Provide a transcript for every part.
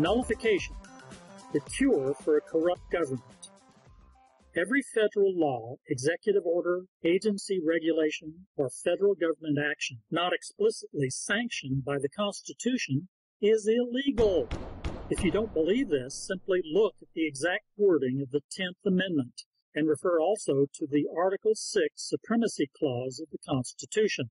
Nullification, the cure for a corrupt government. Every federal law, executive order, agency regulation, or federal government action not explicitly sanctioned by the Constitution is illegal. If you don't believe this, simply look at the exact wording of the 10th Amendment and refer also to the Article 6 Supremacy Clause of the Constitution.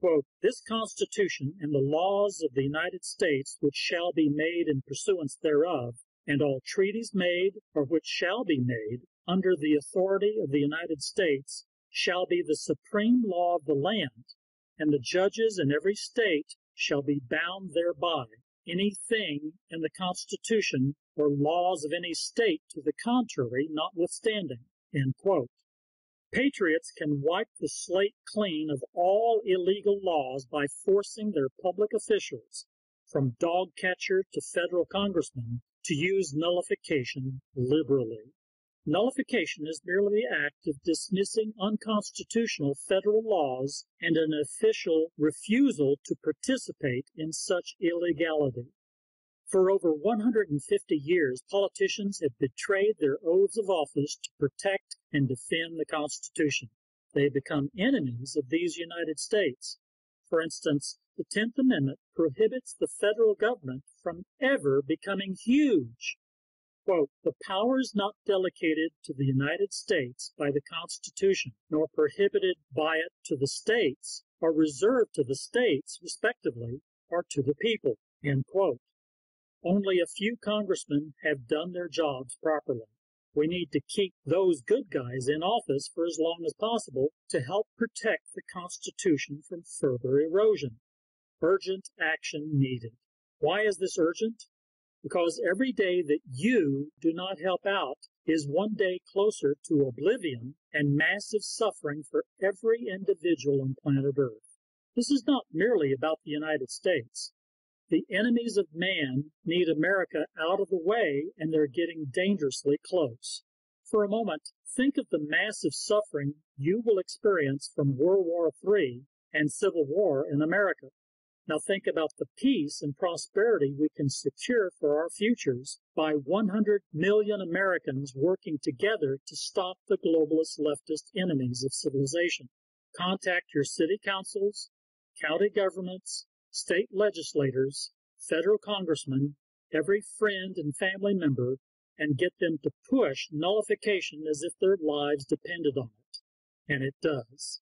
Quote, this Constitution and the laws of the United States which shall be made in pursuance thereof, and all treaties made or which shall be made under the authority of the United States shall be the supreme law of the land, and the judges in every state shall be bound thereby. Anything in the Constitution or laws of any state to the contrary notwithstanding. Patriots can wipe the slate clean of all illegal laws by forcing their public officials, from dog catcher to federal congressman, to use nullification liberally. Nullification is merely the act of dismissing unconstitutional federal laws and an official refusal to participate in such illegality. For over 150 years, politicians have betrayed their oaths of office to protect and defend the Constitution. They have become enemies of these United States. For instance, the 10th Amendment prohibits the federal government from ever becoming huge. Quote, the powers not delegated to the United States by the Constitution, nor prohibited by it to the states, are reserved to the states, respectively, or to the people. End quote. Only a few congressmen have done their jobs properly. We need to keep those good guys in office for as long as possible to help protect the Constitution from further erosion. Urgent action needed. Why is this urgent? Because every day that you do not help out is one day closer to oblivion and massive suffering for every individual on planet Earth. This is not merely about the United States. The enemies of man need America out of the way, and they're getting dangerously close. For a moment, think of the massive suffering you will experience from World War III and Civil War in America. Now think about the peace and prosperity we can secure for our futures by 100 million Americans working together to stop the globalist leftist enemies of civilization. Contact your city councils, county governments, state legislators, federal congressmen, every friend and family member, and get them to push nullification as if their lives depended on it. And it does.